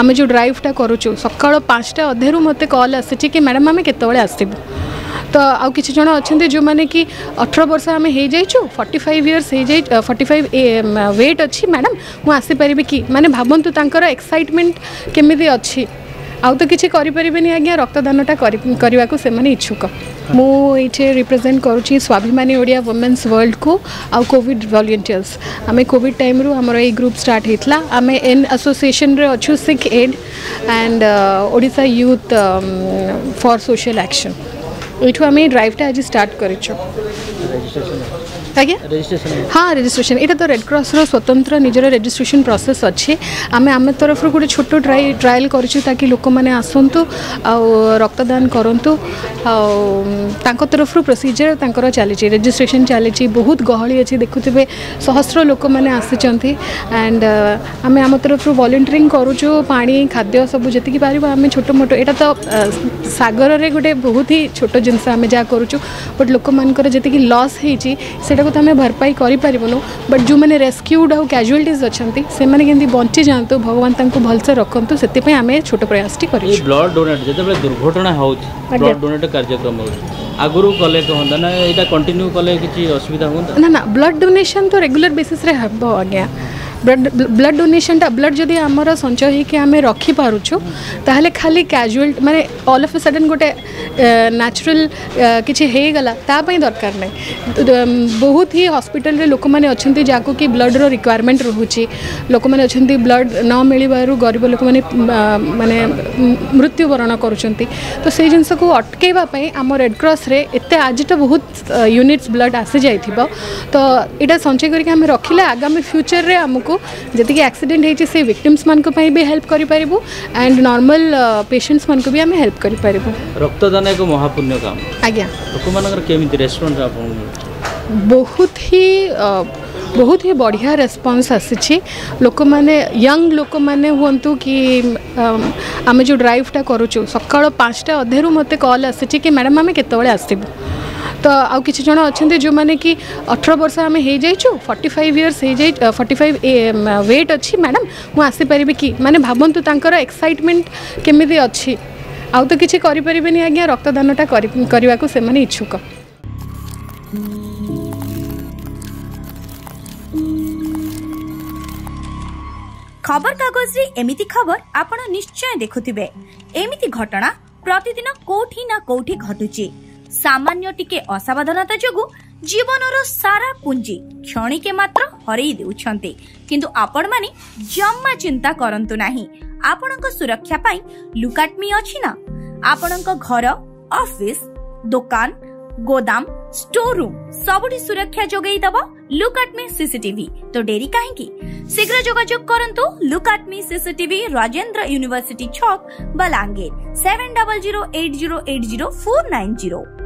ଆମେ ଯେଉଁ ଡ୍ରାଇଭ୍ଟା କରୁଛୁ ସକାଳ ପାଞ୍ଚଟା ଅଧେରୁ ମୋତେ କଲ୍ ଆସିଛି କି ମ୍ୟାଡ଼ାମ୍ ଆମେ କେତେବେଳେ ଆସିବୁ ତ ଆଉ କିଛି ଜଣ ଅଛନ୍ତି ଯେଉଁମାନେ କି ଅଠର ବର୍ଷ ଆମେ ହେଇଯାଇଛୁ ଫର୍ଟି ଫାଇଭ୍ ଇୟର୍ସ ହେଇଯାଇ ଫର୍ଟି ଫାଇଭ୍ ୱେଟ୍ ଅଛି ମ୍ୟାଡ଼ାମ୍ ମୁଁ ଆସିପାରିବି କି ମାନେ ଭାବନ୍ତୁ ତାଙ୍କର ଏକ୍ସାଇଟମେଣ୍ଟ କେମିତି ଅଛି ଆଉ ତ କିଛି କରିପାରିବେନି ଆଜ୍ଞା ରକ୍ତଦାନଟା କରିବାକୁ ସେମାନେ ଇଚ୍ଛୁକ ମୁଁ ଏଇଠି ରିପ୍ରେଜେଣ୍ଟ କରୁଛି ସ୍ୱାଭିମାନୀ ଓଡ଼ିଆ ୱମେନ୍ସ ୱାର୍ଲଡକୁ ଆଉ କୋଭିଡ଼ ଭଲଣ୍ଟିୟର୍ସ ଆମେ କୋଭିଡ଼ ଟାଇମ୍ରୁ ଆମର ଏଇ ଗ୍ରୁପ୍ ଷ୍ଟାର୍ଟ ହେଇଥିଲା ଆମେ ଏନ୍ ଆସୋସିଏସନ୍ରେ ଅଛୁ sick aid and Odisha youth for social action ওইঠୁ আমি ড্রাইভটা আজ স্টার্ট করেছো আজ্ঞা হ্যাঁ রেজিস্ট্রেশন এটা তো রেড ক্রসর স্বতন্ত্র নিজের রেজিস্ট্রেশন প্রসেস অছে আমি আমার তরফর গোটে ছোট ট্রাই ট্রায়াল করেছু তাকি লোকমানে আসন্তু আউ রক্তদান করন্তু আউ তাঙ্ক তরফর প্রোসিজর তাঙ্কর চালিছি রেজিস্ট্রেশন চালিছি বহুত গহলি আছে দেখুথিবে সহস্র লোক মানে আসিছন্তি এন্ড আমি আমার তরফর ভলেন্টিয়রিং করুছু পানি খাদ্য সবু যেতিকি পারিবা আমি ছোট মোটো এটা তো সাগরের গোটে বহুতই ছোট ଜିନିଷ ଆମେ ଯାହା କରୁଛୁ ବଟ୍ ଲୋକମାନଙ୍କର ଯେତିକି ଲସ୍ ହେଇଛି ସେଟାକୁ ତ ଆମେ ଭରପାଇ କରିପାରିବୁନୁ ବଟ୍ ଯେଉଁମାନେ ରେସ୍କ୍ୟୁଡ୍ ଆଉ କ୍ୟାଜୁଆଲିଟିଜ୍ ଅଛନ୍ତି ସେମାନେ କେମିତି ବଞ୍ଚିଯାଆନ୍ତୁ ଭଗବାନ ତାଙ୍କୁ ଭଲସେ ରଖନ୍ତୁ ସେଥିପାଇଁ ଆମେ ଛୋଟ ପ୍ରୟାସଟି କରିଛୁ ବ୍ଲଡ୍ ଡୋନେଟ୍ ଯେତେବେଳେ ଦୁର୍ଘଟଣା ହେଉଛି ବ୍ଲଡ୍ ଡୋନେଟ୍ କାର୍ଯ୍ୟକ୍ରମ ହେଉଛି ଆଗରୁ କଲେ ହୁଅନ୍ତା ନା ଏଇଟା କଣ୍ଟିନ୍ୟୁ କଲେ କିଛି ଅସୁବିଧା ହୁଅନ୍ତା ନା ନା ବ୍ଲଡ୍ ଡୋନେସନ୍ ତ ରେଗୁଲାର ବେସିସ୍ରେ ହେବ ଆଜ୍ଞା ब्लड ब्लड डोनेशन टा ब्लड जदि आम संचय होमें रखी पार्छू तेल खाली कैजुअल मानते अल अफ ए सडन गोटे न्याचुराल किगला दरकार ना बहुत ही हस्पिटाल लोक मैंने अच्छा जहाँ कि ब्लड रिक्वयरमेंट रोचे लोक मैंने अच्छा ब्लड न मिलवर गरीब लोक मैंने मानने मृत्युवरण कर तो से जिनको अटकवाई आम रेडक्रस आज तो बहुत यूनिट्स ब्लड आसी जा तो यहाँ संचय करें रखिले आगामी फ्यूचर में आमको को जति एक्सीडेंट होती से विक्टिम्स मान भी हेल्प करूँ एंड नर्माल पेसेंट्स मान भी आम हेल्प करूँ रक्तदान एक महापुण्य काम आज्ञा लोक रेस्पन्स बहुत ही ବହୁତ ହିଁ ବଢ଼ିଆ ରେସ୍ପନ୍ସ ଆସିଛି ଲୋକମାନେ ୟଙ୍ଗ ଲୋକମାନେ ହୁଅନ୍ତୁ କି ଆମେ ଯେଉଁ ଡ୍ରାଇଭ୍ଟା କରୁଛୁ ସକାଳ ପାଞ୍ଚଟା ଅଧେରୁ ମୋତେ କଲ୍ ଆସିଛି କି ମ୍ୟାଡ଼ାମ୍ ଆମେ କେତେବେଳେ ଆସିବୁ ତ ଆଉ କିଛି ଜଣ ଅଛନ୍ତି ଯେଉଁମାନେ କି ଅଠର ବର୍ଷ ଆମେ ହେଇଯାଇଛୁ ଫର୍ଟି ଫାଇଭ୍ ଇୟର୍ସ ହେଇଯାଇ ଫର୍ଟି ଫାଇଭ୍ ୱେଟ୍ ଅଛି ମ୍ୟାଡ଼ାମ୍ ମୁଁ ଆସିପାରିବି କି ମାନେ ଭାବନ୍ତୁ ତାଙ୍କର ଏକ୍ସାଇଟମେଣ୍ଟ କେମିତି ଅଛି ଆଉ ତ କିଛି କରିପାରିବେନି ଆଜ୍ଞା ରକ୍ତଦାନଟା କରିବାକୁ ସେମାନେ ଇଚ୍ଛୁକ ଖବରକାଗଜରେ ଏମିତି ଖବର ଆପଣ ନିଶ୍ଚୟ ଦେଖୁଥିବେ ଏମିତି ଘଟଣା ପ୍ରତିଦିନ କୋଉଠି ନା କୋଉଠି ଘଟୁଛି ସାମାନ୍ୟ ଟିକେ ଅସାବଧାନତା ଯୋଗୁଁ ଜୀବନର ସାରା ପୁଞ୍ଜି କ୍ଷଣିକେ ମାତ୍ର ହରେଇ ଦେଉଛନ୍ତି କିନ୍ତୁ ଆପଣମାନେ ଜମା ଚିନ୍ତା କରନ୍ତୁ ନାହିଁ ଆପଣଙ୍କ ସୁରକ୍ଷା ପାଇଁ ଲୁକାଟମି ଅଛି ନା ଆପଣଙ୍କ ଘର ଅଫିସ ଦୋକାନ ଗୋଦାମ ଷ୍ଟୋର ରୁମ୍ ସବୁଠି ସୁରକ୍ଷା ଯୋଗାଇ ଦେବ ଲୁକାଟମି ସିସିଟିଭି ତ ଡେରି କାହିଁକି ଶୀଘ୍ର ଯୋଗାଯୋଗ କରନ୍ତୁ ଲୁକାଟମି ସିସିଟିଭି ରାଜେନ୍ଦ୍ର ୟୁନିଭର୍ସିଟି ଛକ Balangir seven double zero eight zero eight zero four nine zero